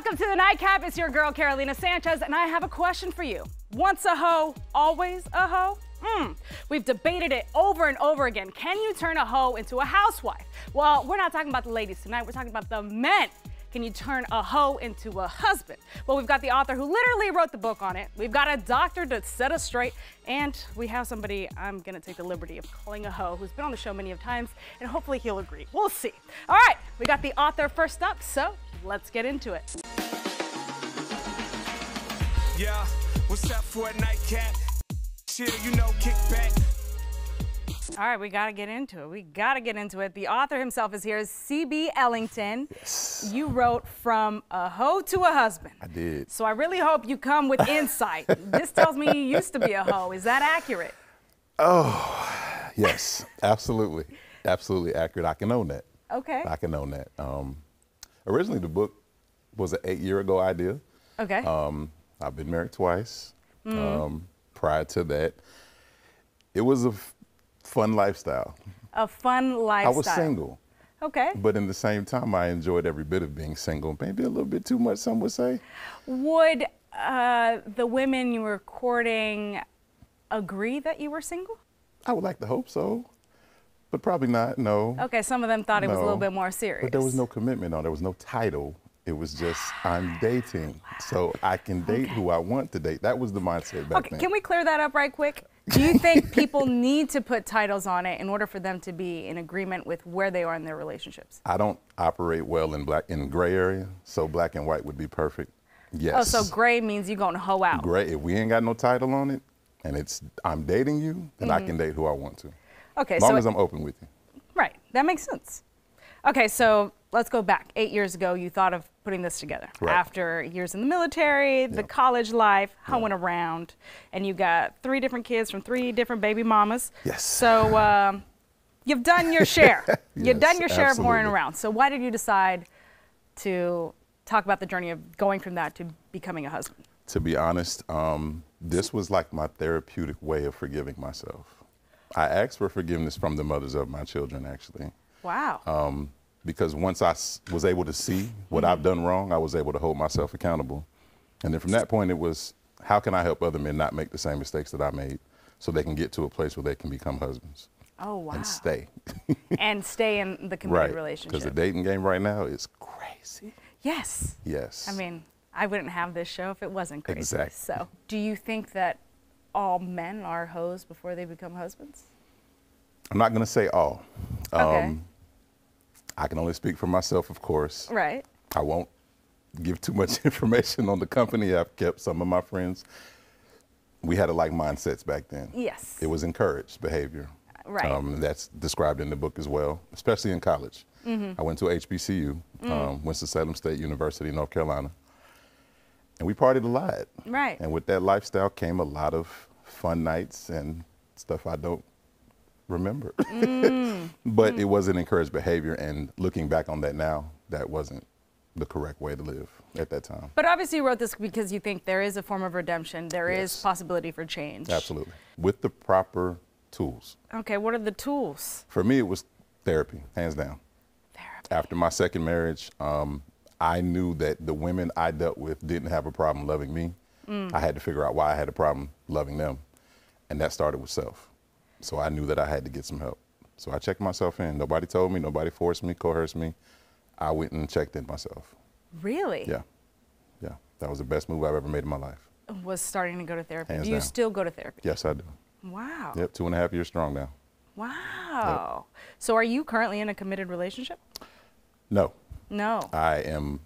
Welcome to the Nightcap. It's your girl, Carolina Sanchez, and I have a question for you. Once a hoe, always a hoe? Hmm. We've debated it over and over again. Can you turn a hoe into a housewife? Well, we're not talking about the ladies tonight. We're talking about the men. Can you turn a hoe into a husband? Well, we've got the author who literally wrote the book on it. We've got a doctor to set us straight. And we have somebody I'm going to take the liberty of calling a hoe who's been on the show many of times. And hopefully he'll agree. We'll see. All right, we got the author first up. So let's get into it. Yeah, what's up for a nightcap? Chill, you know, kick back. All right, we got to get into it. We got to get into it. The author himself is here, C.B. Ellington. Yes. You wrote From a Hoe to a Husband. I did. So I really hope you come with insight. this tells me you used to be a hoe. Is that accurate? Oh, yes, absolutely. Absolutely accurate. I can own that. Okay. I can own that. Um, originally, the book was an eight year ago idea. Okay. Um, I've been married twice. Mm-hmm. Um, prior to that, it was a fun lifestyle. a fun lifestyle. I was single, Okay. but in the same time, I enjoyed every bit of being single. Maybe a little bit too much, some would say. Would uh, the women you were courting agree that you were single? I would like to hope so, but probably not. No. Okay, some of them thought it was a little bit more serious. But there was no commitment on. There was no title. It was just I'm dating, so I can date who I want to date. That was the mindset back Okay, then. can we clear that up right quick? Do you think people need to put titles on it in order for them to be in agreement with where they are in their relationships? I don't operate well in black in gray area, so black and white would be perfect. Yes. Oh, so gray means you're going to hoe out. gray. If we ain't got no title on it, and it's I'm dating you, then Mm-hmm. I can date who I want to, Okay, as long so as I'm open with you. right, that makes sense. Okay, so let's go back. Eight years ago, you thought of putting this together. Right. After years in the military, the Yep. college life, hoeing around, and you got three different kids from three different baby mamas. Yes. So um, you've done your share. you've Yes, done your share of whoring around. So why did you decide to talk about the journey of going from that to becoming a husband? To be honest, um, this was like my therapeutic way of forgiving myself. I asked for forgiveness from the mothers of my children, actually. Wow. um, because once I was able to see what I've done wrong, I was able to hold myself accountable. And then from that point, it was how can I help other men not make the same mistakes that I made so they can get to a place where they can become husbands oh wow. and stay. And stay in the committed right. relationship. Because the dating game right now is crazy. yes. Yes. I mean, I wouldn't have this show if it wasn't crazy. Exactly. So, do you think that all men are hoes before they become husbands? I'm not going to say all. Okay. I can only speak for myself, of course. Right. I won't give too much information on the company. I've kept some of my friends. We had a like mindsets back then. Yes. It was encouraged behavior. Right. Um, that's described in the book as well, especially in college. Mm-hmm. I went to HBCU, Mm. um, Winston-Salem State University, North Carolina, and we partied a lot. Right. And with that lifestyle came a lot of fun nights and stuff I don't remember. Mm. but it wasn't encouraged behavior, and looking back on that now, that wasn't the correct way to live at that time. But obviously, you wrote this because you think there is a form of redemption. There is Yes. possibility for change. Absolutely. With the proper tools. Okay. What are the tools? For me, it was therapy, hands down. Therapy. After my second marriage, um, I knew that the women I dealt with didn't have a problem loving me. Mm. I had to figure out why I had a problem loving them. And that started with self. So I knew that I had to get some help. So I checked myself in. Nobody told me, nobody forced me, coerced me. I went and checked in myself. Really? Yeah. Yeah. That was the best move I've ever made in my life. Was starting to go to therapy. Hands do you down. still go to therapy? Yes, I do. Wow. Yep, two and a half years strong now. Wow. So, are you currently in a committed relationship? No, No. I am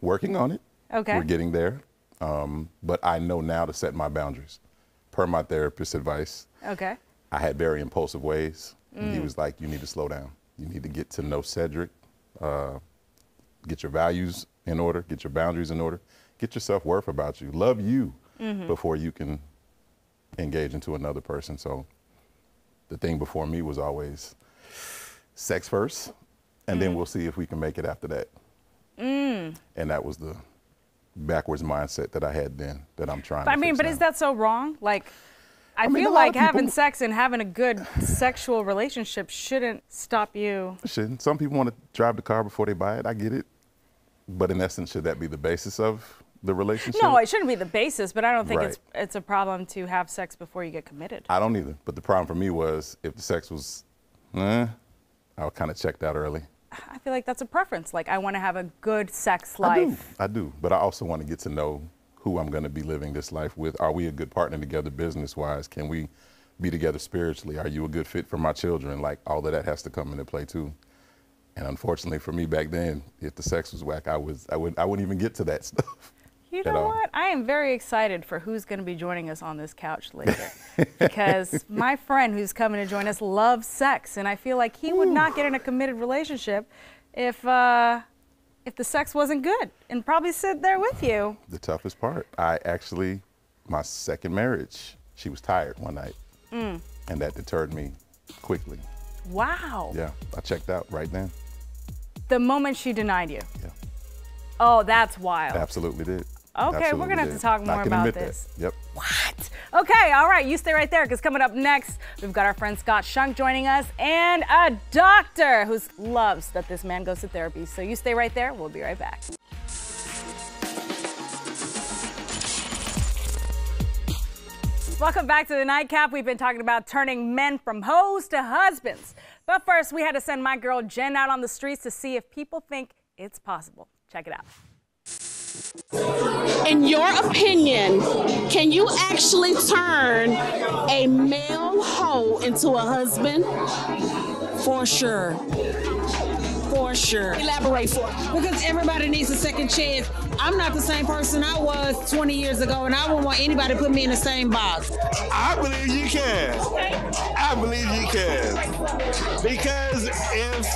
working on it. Okay. We're getting there. Um, but I know now to set my boundaries. Per my therapist's advice, okay. I had very impulsive ways. And Mm. he was like, you need to slow down. You need to get to know Cedric, uh, get your values in order, get your boundaries in order, get your self worth about you, love you Mm-hmm. before you can engage into another person. So the thing before me was always sex first, and Mm. then we'll see if we can make it after that. And that was the backwards mindset that I had then that I'm trying But I mean, but now. is that so wrong? Like, I, mean, feel like having people- sex and having a good sexual relationship shouldn't stop you. Shouldn't. Some people want to drive the car before they buy it. I get it. But in essence, should that be the basis of the relationship? No, it shouldn't be the basis, but I don't think Right. it's it's a problem to have sex before you get committed. I don't either. But the problem for me was if the sex was, eh, I was kind of checked out early. I feel like that's a preference. Like I want to have a good sex I do. life. I do. But I also want to get to know who I'm going to be living this life with. Are we a good partner together business wise? Can we be together spiritually? Are you a good fit for my children? Like all of that has to come into play too. And unfortunately for me back then, if the sex was whack, I was I would I wouldn't even get to that stuff. You know what? I am very excited for who's going to be joining us on this couch later. because my friend who's coming to join us loves sex, and I feel like he would not get in a committed relationship if uh, if the sex wasn't good, and probably sit there with you. the toughest part. I actually, my second marriage, she was tired one night, Mm. and that deterred me quickly. Wow. Yeah, I checked out right then. The moment she denied you. Yeah, Oh, that's wild. absolutely did. Okay, we're gonna have to talk more about this. That. Yep. What? Okay, all right, you stay right there because coming up next, we've got our friend Scott Shunk joining us and a doctor who loves that this man goes to therapy. So you stay right there. We'll be right back. Welcome back to the Nightcap. We've been talking about turning men from hoes to husbands. But first, we had to send my girl Jen out on the streets to see if people think it's possible. Check it out. In your opinion, can you actually turn a male hoe into a husband? For sure. For sure. Elaborate for me. Because everybody needs a second chance. I'm not the same person I was 20 years ago, and I wouldn't want anybody to put me in the same box. I believe you can. I believe you can. Because if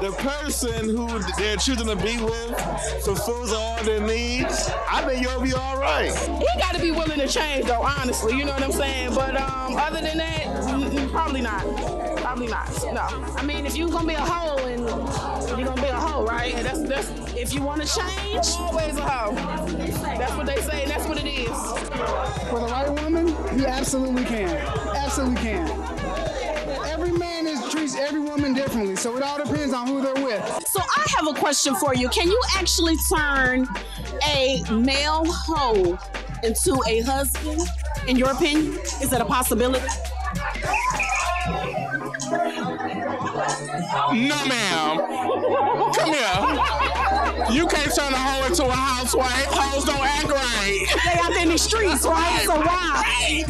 the person who they're choosing to be with fulfills all their needs, I think you'll be all right. He got to be willing to change, though. Honestly, you know what I'm saying. But um, other than that, probably not. Probably not. No. I mean, if you're gonna be a hoe, and You're gonna be a hoe, right? And that's that's if you want to change, always a hoe. That's what they say, and that's what it is. For the right woman, you absolutely can. Absolutely can. Every man is treats every woman differently, so it all depends on who they're with. So I have a question for you. Can you actually turn a male hoe into a husband? In your opinion, is that a possibility? No, ma'am. Come here. You can't turn a hoe into a housewife. Hoes don't act right. They out there in the streets, right? So why?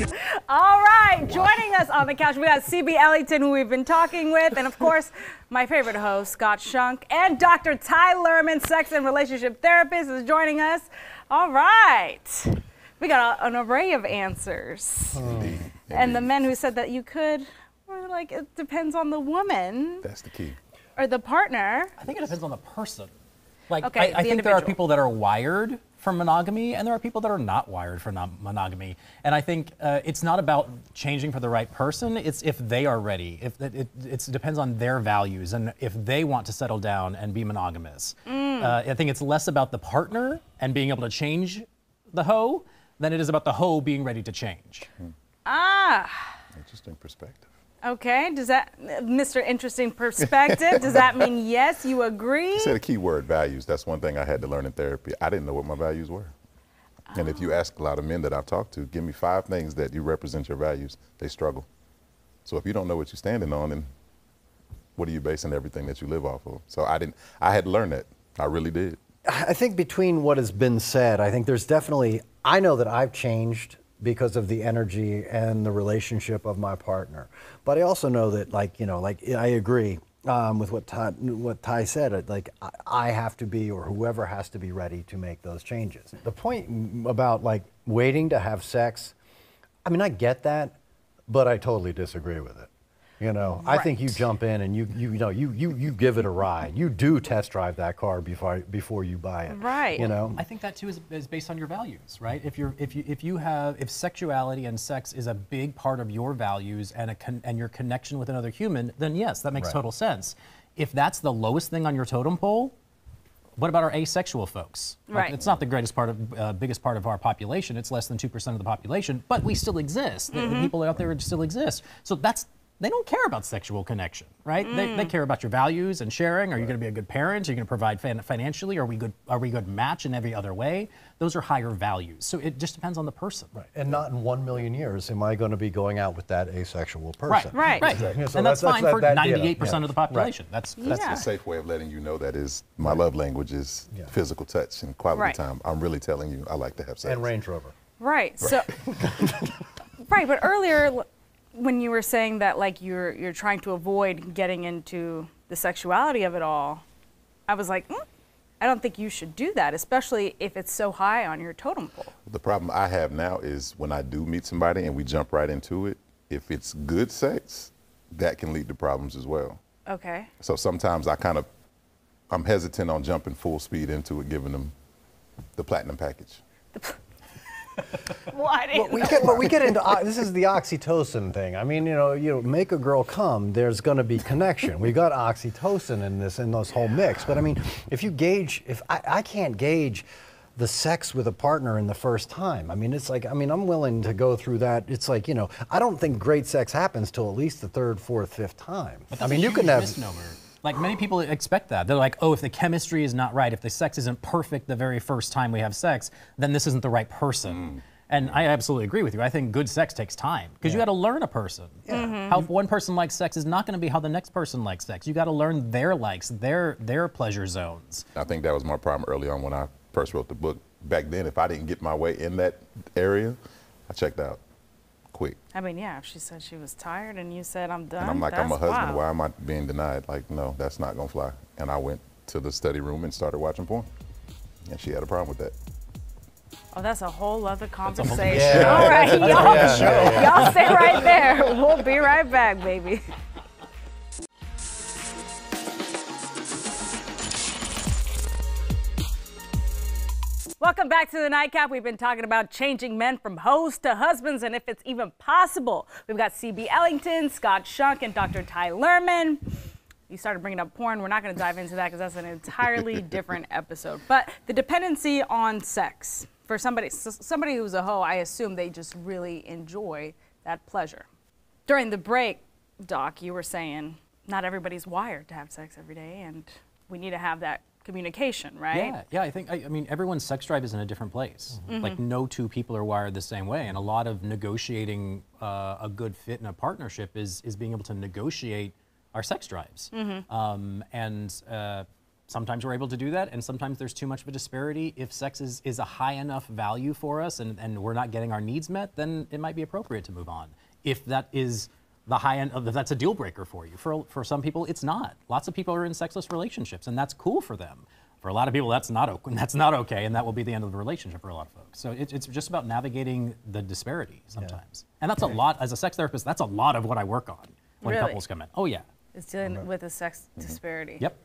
All right, joining us on the couch, we got CB Ellington, who we've been talking with, and of course, my favorite host, Scott Shunk, and Dr. Ty Lerman, sex and relationship therapist, is joining us. All right, we got a- an array of answers. Indeed. And the men who said that you could, were like, it depends on the woman That's the key. or the partner. I think it depends on the person. Like, Okay, I, I the think there are people that are wired for monogamy, and there are people that are not wired for non- monogamy. And I think uh, it's not about changing for the right person. It's if they are ready. If it, it it's, it depends on their values and if they want to settle down and be monogamous. Mm. Uh, I think it's less about the partner and being able to change the hoe than it is about the hoe being ready to change. Ah, Interesting perspective. Okay. Does that, Mr. Interesting Perspective, does that mean yes, you agree? You said a key word, values. That's one thing I had to learn in therapy. I didn't know what my values were. And if you oh. ask a lot of men that I've talked to, give me five things that you represent your values, they struggle. So if you don't know what you're standing on, then what are you basing everything that you live off of? So I didn't. I had to learn that. I really did. I think between what has been said, I think there's definitely, I know that I've changed because of the energy and the relationship of my partner. But I also know that, like, you know, like, I agree um, with what Ty, what Ty said. uh, Like, I, I have to be, or whoever has to be ready to make those changes. The point about, like, waiting to have sex, I mean, I get that, but I totally disagree with it. You know, I think you jump in and you, you, you know, you, you, you give it a ride. You do test drive that car before, before you buy it. Right. You know? I think that too is, is based on your values, right? If you're if you if you have if sexuality and sex is a big part of your values and a con, and your connection with another human, then yes, that makes Right. total sense. If that's the lowest thing on your totem pole, what about our asexual folks? Like, Right. It's not the greatest part of uh, biggest part of our population. It's less than two percent of the population, but we still exist. The- The people out there still exist. So that's they don't care about sexual connection, right? They, they mm. care about your values and sharing. Are you going to be a good parent? Are you going to provide fan- financially? Are we good? Are we good match in every other way? Those are higher values. So it just depends on the person. Right. And not in one million years am I going to be going out with that asexual person. Right. Right. Yeah, so and that's, fine for that- you 98% yeah. of the population. That's That's Yeah. the safe way of letting you know that is my love language is Yeah. physical touch and quality Right. time. I'm really telling you I like to have sex. And Range Rover. Right. So, right. But earlier, l- when you were saying that, like you're you're trying to avoid getting into the sexuality of it all, I was like, mm, I don't think you should do that, especially if it's so high on your totem pole. The problem I have now is when I do meet somebody and we jump right into it, if it's good sex, that can lead to problems as well. Okay. So sometimes I kind of, I'm hesitant on jumping full speed into it, giving them the platinum package. Well, I Well, we get, but we get into o- this is the oxytocin thing. I mean, you know, you know, make a girl come. There's going to be connection. We got oxytocin in this in this whole mix. But I mean, if you gauge, if I, I can't gauge the sex with a partner in the first time. I mean, it's like I mean, I'm willing to go through that. It's like you know, I don't think great sex happens till at least the third, fourth, fifth time. But I mean, a you can have. misnomer. Like many people expect that. They're like, oh, if the chemistry is not right, if the sex isn't perfect the very first time we have sex, then this isn't the right person. Mm. And I absolutely agree with you. I think good sex takes time because you got to learn a person. Yeah, mm-hmm. How one person likes sex is not going to be how the next person likes sex. You got to learn their likes, their their pleasure zones. I think that was my problem early on when I first wrote the book. Back then, if I didn't get my way in that area, I checked out quick. I mean, yeah. If she said she was tired and you said I'm done, And I'm like, I'm a husband. wild. Why am I being denied? Like, no, that's not gonna fly. And I went to the study room and started watching porn. And she had a problem with that. Oh, that's a whole other a whole- conversation. Yeah. All right, y'all, whole other show. y'all stay right there. We'll be right back, baby. Welcome back to the Nightcap. We've been talking about changing men from hoes to husbands and if it's even possible. We've got CB Ellington, Scott Shunk, and Dr. Ty Lerman. You started bringing up porn. We're not going to dive into that because that's an entirely different episode. But the dependency on sex for somebody somebody who's a hoe, I assume they just really enjoy that pleasure. During the break, Doc, you were saying not everybody's wired to have sex every day, and we need to have that communication, right? Yeah, yeah. I think I, I mean everyone's sex drive is in a different place. Mm-hmm. Like no two people are wired the same way, and a lot of negotiating uh, a good fit in a partnership is is being able to negotiate our sex drives. Mm-hmm. Um, and uh, sometimes we're able to do that, and sometimes there's too much of a disparity. If sex is, is a high enough value for us, and, and we're not getting our needs met, then it might be appropriate to move on. If that is the high end of that's a deal breaker for you. For for some people, it's not. Lots of people are in sexless relationships, and that's cool for them. For a lot of people, that's not okay. That's not okay, and that will be the end of the relationship for a lot of folks. So it, it's just about navigating the disparity sometimes, and that's a lot. As a sex therapist, that's a lot of what I work on when Really? couples come in. Oh yeah. It's dealing mm-hmm. with a sex mm-hmm. disparity. Yep.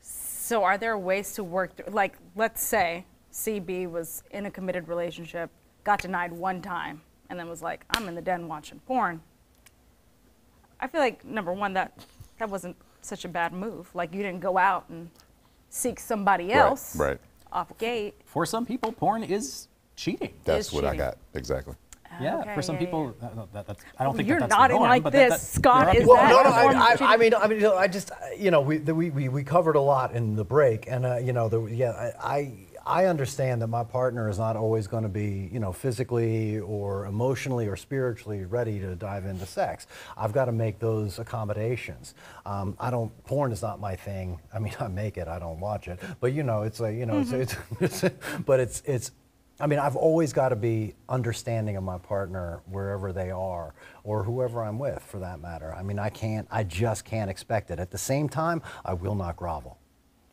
So are there ways to work through, like, let's say CB was in a committed relationship, got denied one time, and then was like, I'm in the den watching porn. I feel like number one, that that wasn't such a bad move. Like you didn't go out and seek somebody else Right. off gate. For some people, porn is cheating. That's Is what I got. Exactly. Yeah, Okay, for some yeah, people, uh, that, that's, I don't think You're that that's the norm, like but that- this, that- Scott, is people- that- Well, no, no, I, I. I mean, I mean, you know, I just, you know, we, the, we, we, we covered a lot in the break, and uh, you know, the, yeah, I, I, I understand that my partner is not always going to be, you know, physically or emotionally or spiritually ready to dive into sex. I've got to make those accommodations. Um, I don't, porn is not my thing. I mean, I make it, I don't watch it, but you know, it's like, you know, Mm-hmm. it's, it's, but it's, it's. I mean, I've always got to be understanding of my partner wherever they are, or whoever I'm with, for that matter. I mean, I can't, I just can't expect it. At the same time, I will not grovel.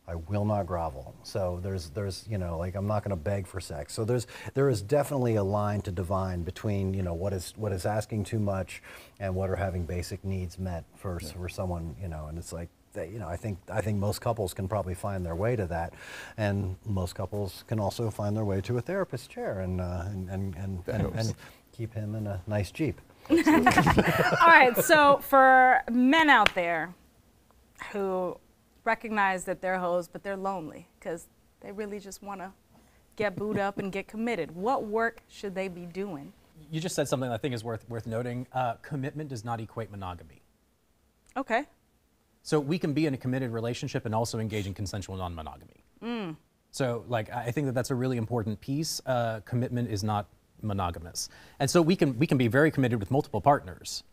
I will not grovel. So there's, there's, you know, like I'm not going to beg for sex. So there's, there is definitely a line to divine between, you know, what is, what is asking too much, and what are having basic needs met for, for someone, you know. And it's like, that, you know, I think, I think most couples can probably find their way to that, and most couples can also find their way to a therapist chair and, uh, and, and, and, and, and keep him in a nice jeep. All right, so for men out there who recognize that they're hoes, but they're lonely because they really just want to get booed up and get committed, what work should they be doing? You just said something I think is worth worth noting. Uh, commitment does not equate monogamy. Okay. So we can be in a committed relationship and also engage in consensual non-monogamy. Mm. So, like, I I think that that's a really important piece. Uh, commitment is not monogamous, and so we can we can be very committed with multiple partners,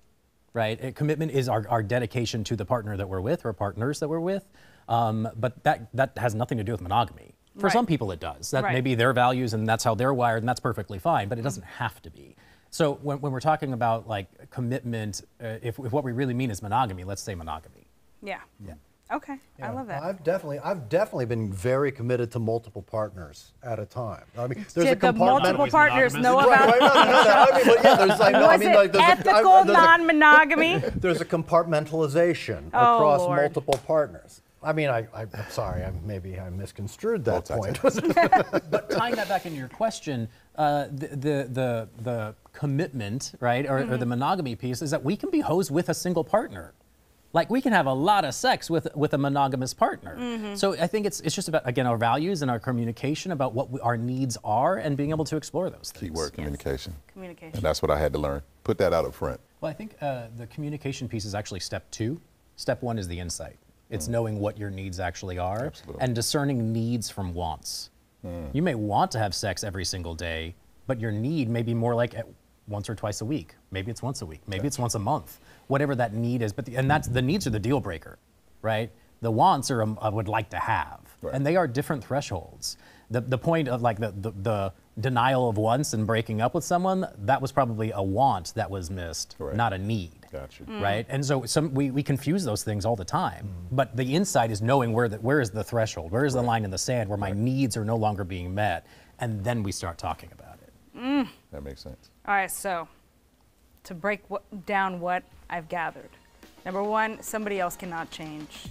right? Uh, commitment is our, our dedication to the partner that we're with or partners that we're with, um, but that that has nothing to do with monogamy. For Right. some people, it does. That may be their values and that's how they're wired, and that's perfectly fine. But it doesn't have to be. So when, when we're talking about like commitment, uh, if, if what we really mean is monogamy, let's say monogamy. Yeah. Yeah. Okay. I love that. I've definitely, I've definitely been very committed to multiple partners at a time. I mean, there's Did a the compartment. multiple partners know about right, no, no, no, I mean, but yeah, there's like, no, I Was mean, it like, there's a- I- ethical there's non-monogamy? There's a compartmentalization Oh, across Lord. multiple partners. I mean, I, I, I'm sorry, I, maybe I misconstrued that point. but tying that back into your question, uh, the, the the the commitment, right, or, or the Mhm. monogamy piece is that we can be hosed with a single partner. Like we can have a lot of sex with with a monogamous partner. Mhm. So I think it's it's just about again our values and our communication about what we, our needs are and being able to explore those things. Keyword communication. Communication. And that's what I had to learn. Put that out up front. Well, I think uh, the communication piece is actually step two. Step one is the insight. It's knowing what your needs actually are and discerning needs from wants. You may want to have sex every single day, but your need may be more like at once or twice a week. Maybe it's once a week. Maybe it's once a month. Whatever that need is. But the, and that's the needs are the deal breaker, right? The wants are um, I would like to have, and they are different thresholds. The, the point of like the, the, the denial of wants and breaking up with someone that was probably a want that was missed, not a need. Gotcha. Mm. Right, and so some we, we confuse those things all the time. But the insight is knowing where the, where is the threshold, where is the line in the sand where my needs are no longer being met, and then we start talking about it. Mm. That makes sense. All right, so to break down what I've gathered. Number one, somebody else cannot change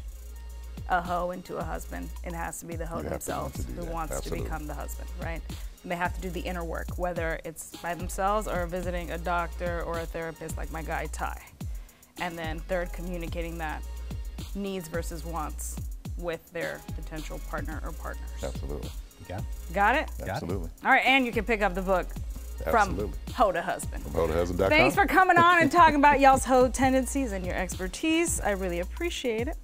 a hoe into a husband. It has to be the hoe You themselves to who that, wants absolutely. to become the husband, right? And they have to do the inner work, whether it's by themselves or visiting a doctor or a therapist like my guy Ty. And then third, communicating that needs versus wants with their potential partner or partners. Absolutely. Yeah. Got it? Absolutely. All right, and you can pick up the book Absolutely. from Hoe to Husband. From HodaHusband.com. Thanks for coming on and talking about y'all's hoe tendencies and your expertise. I really appreciate it.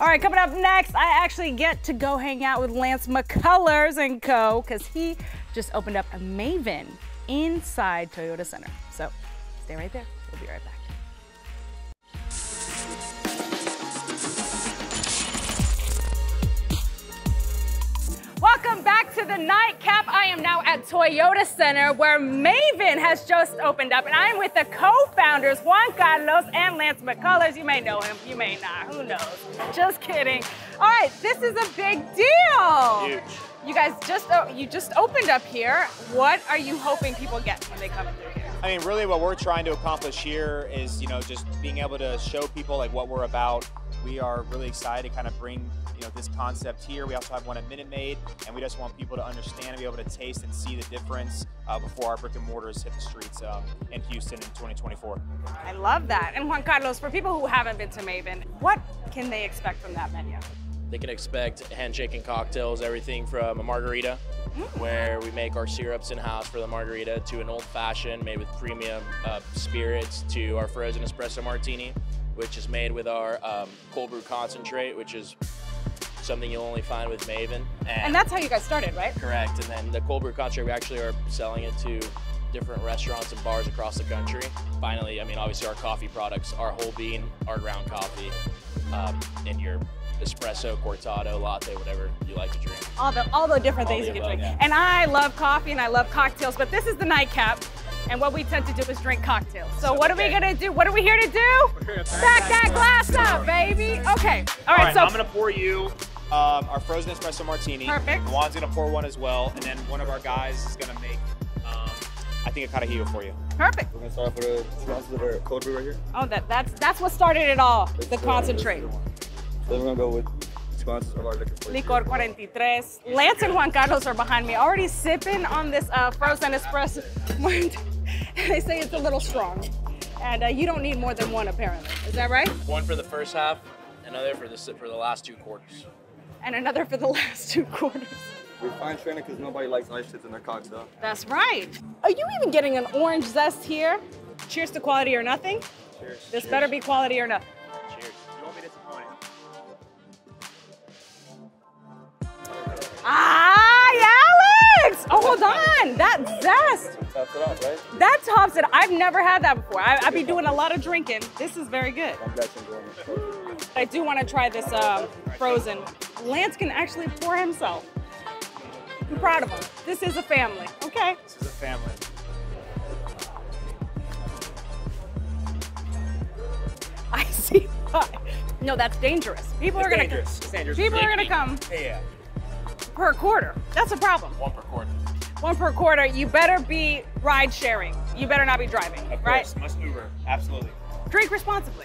All right, coming up next, I actually get to go hang out with Lance McCullers and Co. because he just opened up a Maven inside Toyota Center. So stay right there. We'll be right back. Nightcap. I am now at Toyota Center where Maven has just opened up, and I am with the co-founders Juan Carlos and Lance McCullers. You may know him, you may not. Who knows? Just kidding. All right, this is a big deal. Huge. You guys just you just opened up here. What are you hoping people get when they come through here? I mean, really, what we're trying to accomplish here is, you know, just being able to show people like what we're about. We are really excited to kind of bring, you know, this concept here. We also have one at Minute Maid, and we just want people to understand and be able to taste and see the difference uh, before our brick and mortars hit the streets um, in Houston in 2024. I love that. And Juan Carlos, for people who haven't been to Maven, what can they expect from that menu? They can expect handshaking cocktails, everything from a margarita, where we make our syrups in house for the margarita, to an old fashioned made with premium uh, spirits, to our frozen espresso martini, which is made with our um, cold brew concentrate, which is something you'll only find with Maven. And that's how you guys started, right? Correct. And then the cold brew concentrate, we actually are selling it to different restaurants and bars across the country. Finally, I mean, obviously our coffee products, our whole bean, our ground coffee, um, and your espresso, cortado, latte, whatever you like to drink. all the all the different All things the you can drink. yeah. And I love coffee and I love cocktails, but this is the nightcap. And what we tend to do is drink cocktails. So what are we gonna do? What are we here to do? Back that glass up, baby. Okay. All right. so I'm gonna pour you um, our frozen espresso martini. Perfect. Juan's gonna pour one as well, and then one of our guys is gonna make, um, I think, a carajillo for you. perfect. We're gonna start off with a two of our cold brew right here. Oh, that that's that's what started it all. The concentrate. Then we're gonna go with two ounces of our liquor. for you. Licor 43. Lance and Juan Carlos are behind me, already sipping on this uh, frozen espresso. they say it's a little strong, and uh, you don't need more than one apparently. Is that right? One for the first half, another for the for the last two quarters. And another for the last two quarters. We fine straining because nobody likes ice chips in their cocktail. That's right. Are you even getting an orange zest here? Cheers to quality or nothing. Cheers. This better be quality or nothing. Tops it off, right? That tops it. I've never had that before. I, I be doing a lot of drinking. This is very good. I'm glad you're enjoying it. I do want to try this um, frozen. Lance can actually pour himself. I'm proud of him. This is a family, okay? This is a family. I see why. No, that's dangerous. People It's are. It's dangerous. people are gonna come Yeah. per quarter. That's a problem. One per quarter. One per quarter. You better be ride sharing. You better not be driving, Of right? course. Must Uber. Absolutely. Drink responsibly.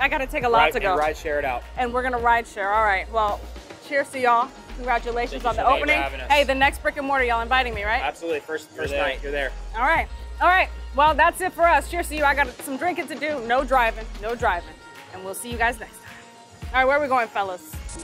I gotta take a lot ride, to go. And ride share it out. and we're gonna ride share. All right. Well, cheers to y'all. Congratulations Thank you on the so much for opening. us. Hey, the next brick and mortar, y'all inviting me, right? Absolutely. First first there. night. You're there. All right. All right. Well, that's it for us. Cheers to you. I got some drinking to do. No driving. No driving. And we'll see you guys next time. All right, where are we going, fellas?